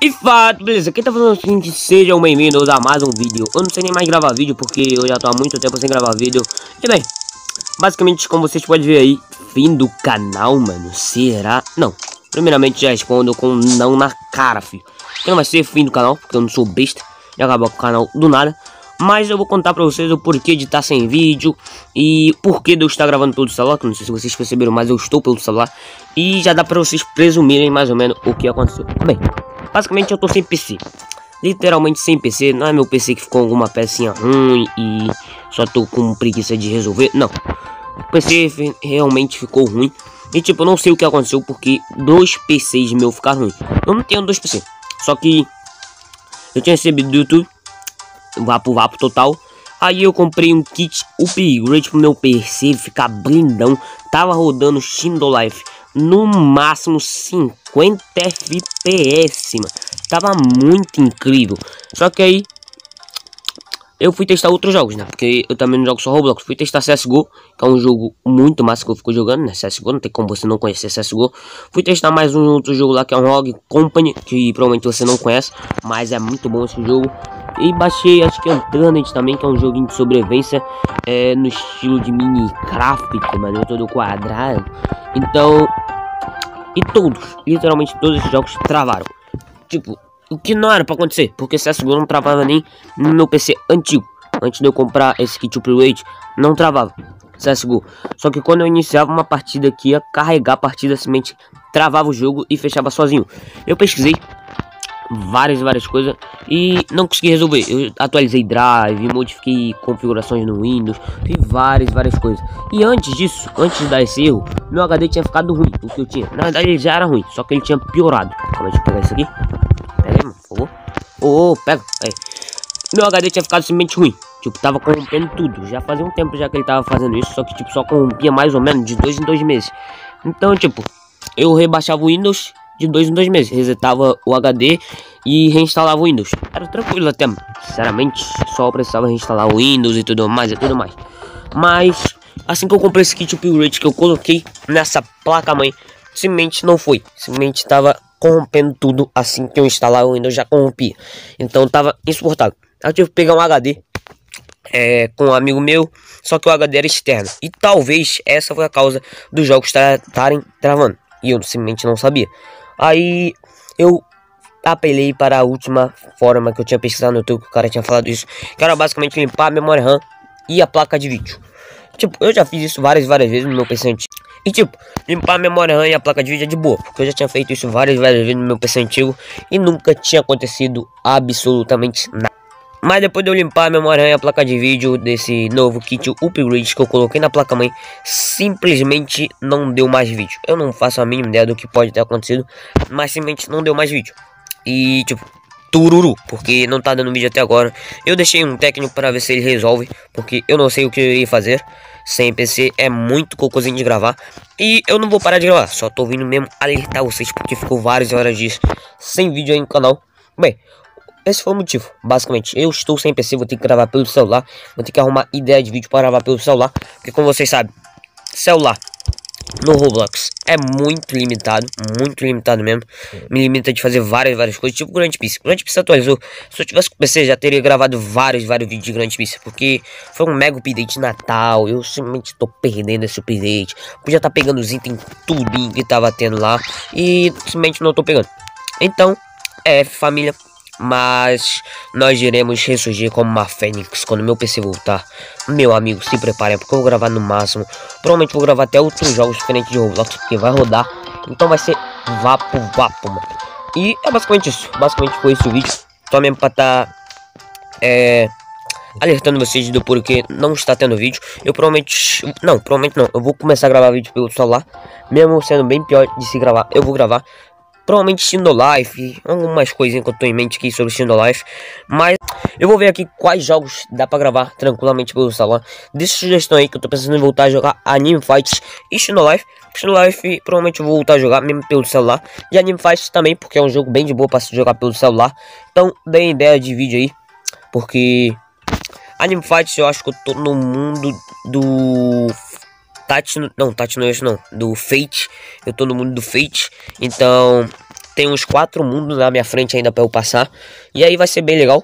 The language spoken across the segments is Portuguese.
E fato, beleza, quem tá falando o seguinte, sejam bem-vindos a mais um vídeo. Eu não sei nem mais gravar vídeo, porque eu já tô há muito tempo sem gravar vídeo. E bem, basicamente, como vocês podem ver aí, fim do canal, mano, será? Não, primeiramente já respondo com um não na cara, filho. Que não vai ser fim do canal, porque eu não sou besta. E acabar com o canal do nada. Mas eu vou contar pra vocês o porquê de estar tá sem vídeo E porquê de eu estar gravando pelo celular Que não sei se vocês perceberam, mas eu estou pelo celular. E já dá pra vocês presumirem mais ou menos o que aconteceu. Bem, Basicamente eu tô sem PC. Literalmente sem PC. Não é meu PC que ficou alguma pecinha ruim e só tô com preguiça de resolver. Não. O PC realmente ficou ruim. E tipo, eu não sei o que aconteceu porque dois PCs meu ficaram ruins. Eu não tenho dois PC. Só que eu tinha recebido do YouTube. Vapo Vapo total. Aí eu comprei um kit upgrade pro meu PC ficar blindão. Tava rodando Shindo Life no máximo 50 FPS, mano. Tava muito incrível. Só que aí eu fui testar outros jogos, né? Porque eu também não jogo só Roblox. Fui testar CSGO, que é um jogo muito massa que eu fico jogando, né? CSGO, não tem como você não conhecer CSGO. Fui testar mais um outro jogo lá, que é um Rogue Company, que provavelmente você não conhece, mas é muito bom esse jogo. E baixei, acho que Antanet também, que é um joguinho de sobrevivência, é, no estilo de Minecraft, mano, todo quadrado. Então, e todos, literalmente todos esses jogos travaram. Tipo, o que não era pra acontecer, porque CSGO não travava nem no meu PC antigo. Antes de eu comprar esse kit upgrade, não travava CSGO. Só que quando eu iniciava uma partida que ia carregar a partida, simplesmente travava o jogo e fechava sozinho. Eu pesquisei várias várias coisas e não consegui resolver. Eu atualizei drive, modifiquei configurações no Windows, fiz várias várias coisas. E antes disso, antes de dar esse erro, meu HD tinha ficado ruim, o que eu tinha. Na verdade ele já era ruim, só que ele tinha piorado. Calma, deixa eu pegar isso aqui. Pega aí, mano, por favor. Ô, oh, pega. Aí. Meu HD tinha ficado simplesmente ruim. Tipo, tava corrompendo tudo. Já fazia um tempo já que ele tava fazendo isso, só que tipo, só corrompia mais ou menos de dois em dois meses. Então, tipo, eu rebaixava o Windows de dois em dois meses. Resetava o HD e reinstalava o Windows. Era tranquilo até, sinceramente, só precisava reinstalar o Windows e tudo mais e tudo mais. Mas assim que eu comprei esse kit upgrade que eu coloquei nessa placa mãe, simplesmente não foi. Simplesmente estava corrompendo tudo assim que eu instalar o Windows já corrompia. Então tava insuportável. Eu tive que pegar um HD é, com um amigo meu, só que o HD era externo. E talvez essa foi a causa dos jogos estarem travando. E eu simplesmente não sabia. Aí eu apelei para a última forma que eu tinha pesquisado no YouTube, que o cara tinha falado isso, que era basicamente limpar a memória RAM e a placa de vídeo. Tipo, eu já fiz isso várias, várias vezes no meu PC antigo. E tipo, limpar a memória RAM e a placa de vídeo é de boa, porque eu já tinha feito isso várias, várias vezes no meu PC antigo e nunca tinha acontecido absolutamente nada. Mas depois de eu limpar a memória RAM e a placa de vídeo desse novo kit upgrade que eu coloquei na placa mãe, simplesmente não deu mais vídeo. Eu não faço a mínima ideia do que pode ter acontecido, mas simplesmente não deu mais vídeo. E tipo, tururu, porque não tá dando vídeo até agora. Eu deixei um técnico para ver se ele resolve, porque eu não sei o que eu iria fazer. Sem PC é muito cocôzinho de gravar. E eu não vou parar de gravar, só tô vindo mesmo alertar vocês, porque ficou várias horas disso sem vídeo aí no canal. Bem, esse foi o motivo, basicamente. Eu estou sem PC, vou ter que gravar pelo celular. Vou ter que arrumar ideia de vídeo para gravar pelo celular. Porque como vocês sabem, celular no Roblox é muito limitado, muito limitado mesmo. Me limita de fazer várias, várias coisas, tipo Pista. O Grande Pista atualizou. Se eu tivesse com PC, já teria gravado vários, vários vídeos de Grande Pista. Porque foi um mega update de Natal. Eu simplesmente tô perdendo esse update. Podia estar tá pegando os itens tudo que tava tendo lá. E simplesmente não tô pegando. Então, é, família. Mas nós iremos ressurgir como uma fênix quando meu PC voltar. Meu amigo, se prepare porque eu vou gravar no máximo. Provavelmente vou gravar até outros jogos diferentes de Roblox, porque vai rodar. Então vai ser vapo vapo, mano. E é basicamente isso. Basicamente foi esse o vídeo. Só mesmo pra tá é, alertando vocês do porquê não está tendo vídeo. Eu provavelmente. Não, provavelmente não. Eu vou começar a gravar vídeo pelo celular. Mesmo sendo bem pior de se gravar, eu vou gravar. Provavelmente Life, algumas coisinhas que eu tô em mente aqui sobre Life. Mas eu vou ver aqui quais jogos dá pra gravar tranquilamente pelo celular. Deixa sugestão aí que eu tô pensando em voltar a jogar Anime Fights e Shindo Life. Provavelmente eu vou voltar a jogar mesmo pelo celular. E Anime Fights também, porque é um jogo bem de boa pra se jogar pelo celular. Então, dê ideia de vídeo aí. Porque Anime Fights eu acho que eu tô no mundo do Tati, não, Tati não é não, do Fate, eu tô no mundo do Fate, então tem uns quatro mundos na minha frente ainda pra eu passar. E aí vai ser bem legal.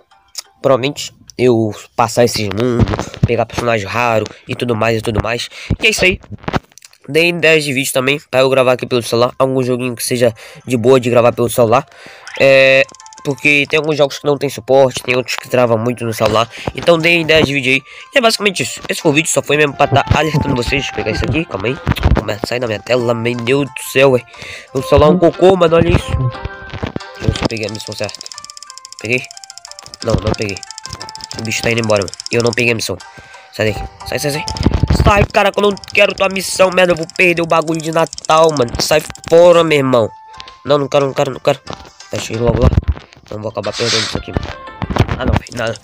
Provavelmente eu passar esses mundos, pegar personagem raro e tudo mais e tudo mais. E é isso aí. Dei ideias de vídeo também para eu gravar aqui pelo celular. Algum joguinho que seja de boa de gravar pelo celular. É. Porque tem alguns jogos que não tem suporte, tem outros que travam muito no celular. Então dei ideias de vídeo aí. E é basicamente isso. Esse foi o vídeo, só foi mesmo pra estar tá alertando vocês. Deixa eu pegar isso aqui, calma aí. Começa a sair da minha tela, meu Deus do céu, ué. O celular é um cocô, mano, olha isso. Deixa eu ver se eu peguei a missão certa. Peguei? Não, não peguei. O bicho tá indo embora, mano. Eu não peguei a missão. Sai daqui. Sai, sai, sai. Sai, cara, que eu não quero tua missão, merda. Eu vou perder o bagulho de Natal, mano. Sai fora, meu irmão. Não, não quero, não quero, não quero. Deixa eu ir logo lá. Não vou acabar perdendo isso aqui, mano. Ah, não, nada.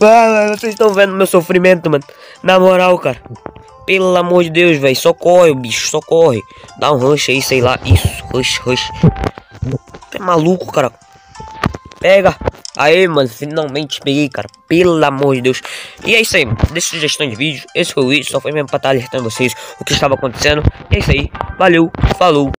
Ah, vocês estão vendo meu sofrimento, mano. Na moral, cara. Pelo amor de Deus, velho. Socorre, bicho, socorre. Dá um rush aí, sei lá. Isso, rush, rush. É maluco, cara. Pega. Aê, mano, finalmente peguei, cara. Pelo amor de Deus. E é isso aí, mano. Deixa sugestão de vídeo. Esse foi o vídeo. Só foi mesmo pra estar alertando vocês o que estava acontecendo. E é isso aí. Valeu. Falou.